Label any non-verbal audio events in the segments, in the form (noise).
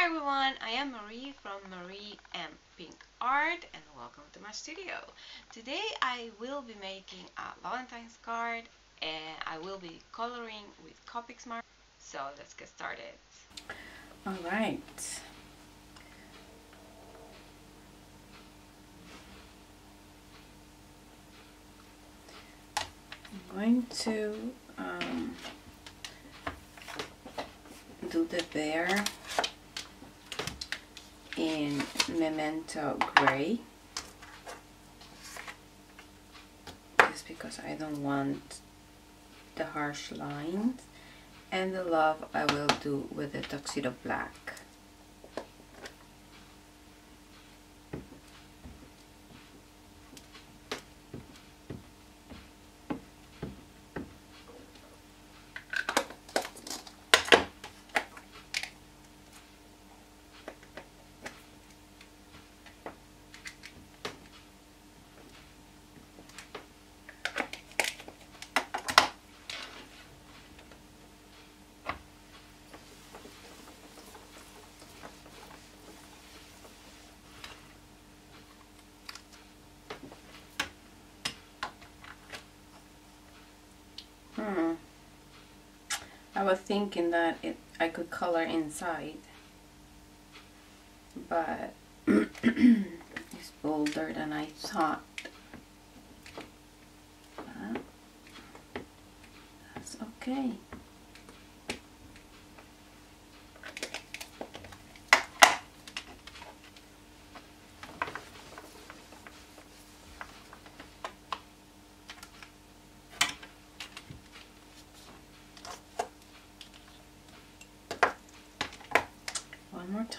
Hi everyone, I am Marie from Marie and Pink Art and welcome to my studio. Today I will be making a Valentine's card and I will be coloring with Copic Smart. So let's get started. Alright. I'm going to um, do the bear in Memento Gray just because I don't want the harsh lines and the love I will do with the Tuxedo Black. Hmm. I was thinking that it I could color inside, but (clears throat) it's bolder than I thought. That's okay.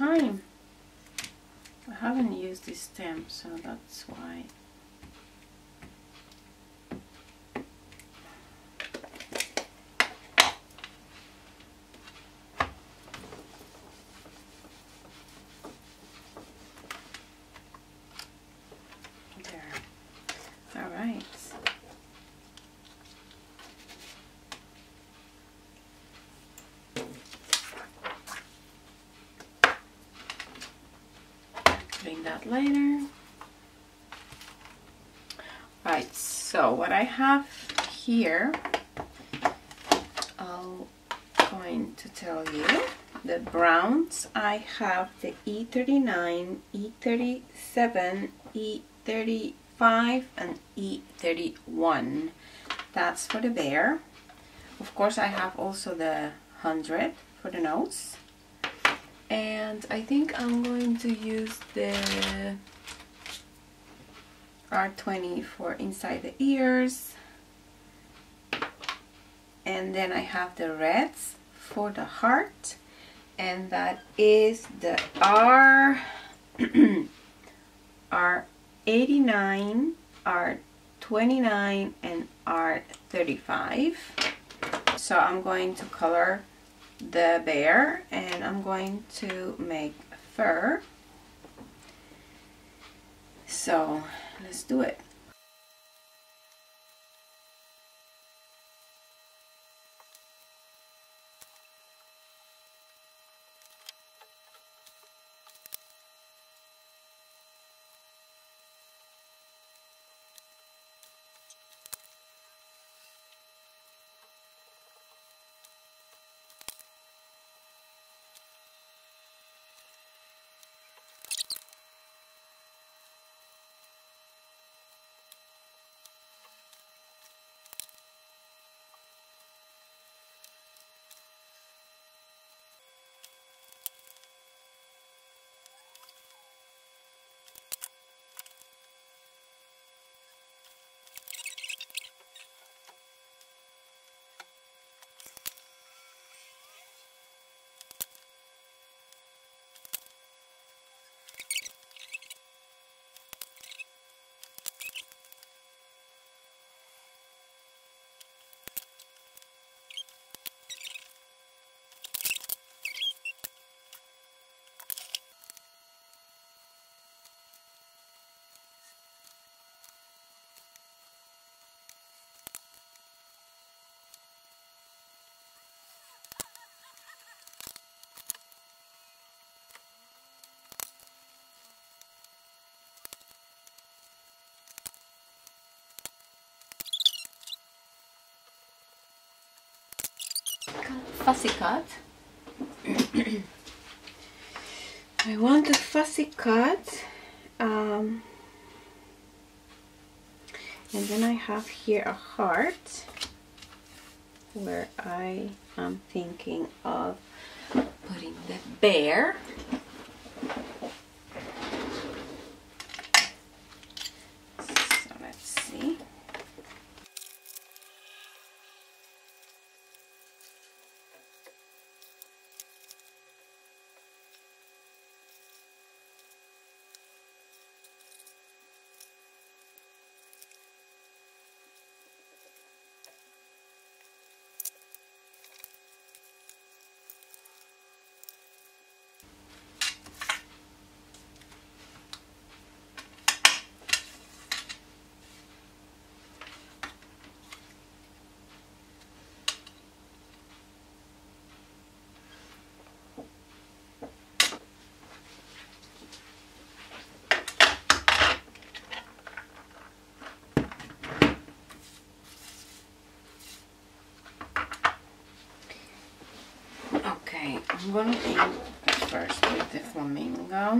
Time. I haven't used this stamp, so that's why. Clean that later. Right, so what I have here, I'm going to tell you the browns. I have the E39, E37, E35, and E31. That's for the bear. Of course, I have also the 100 for the nose and I think I'm going to use the R20 for inside the ears. And then I have the reds for the heart. And that is the R (clears throat) R89 R29 and R35 so I'm going to color the bear and I'm going to make fur. So let's do it fussy cut. (clears throat) I want a fussy cut. Um, and then I have here a heart where I am thinking of putting the bear. So let's see. I'm gonna do first with the flamingo.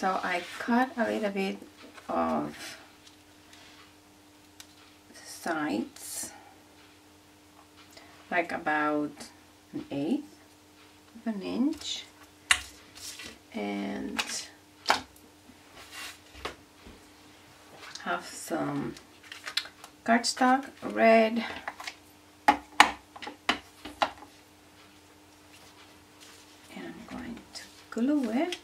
So I cut a little bit of sides like about an eighth of an inch. And have some cardstock red and I'm going to glue it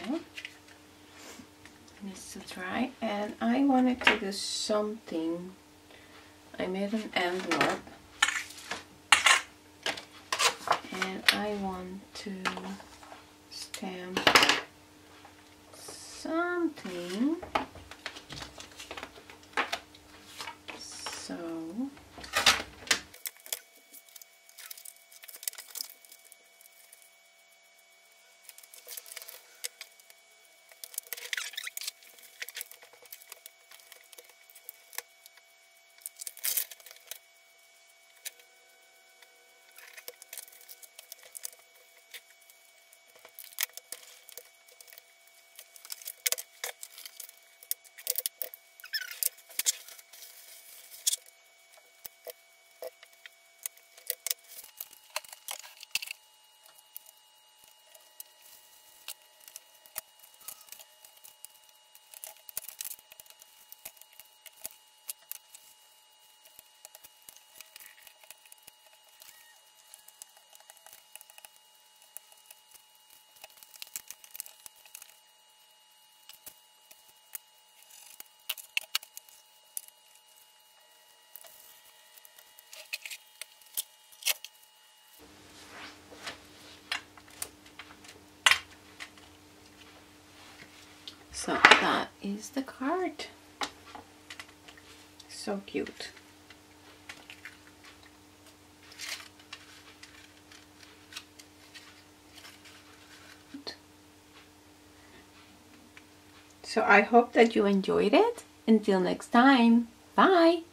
okay to dry and I wanted to do something. I made an envelope. And I want to stamp something. So So that is the card. So cute. So I hope that you enjoyed it. Until next time, bye!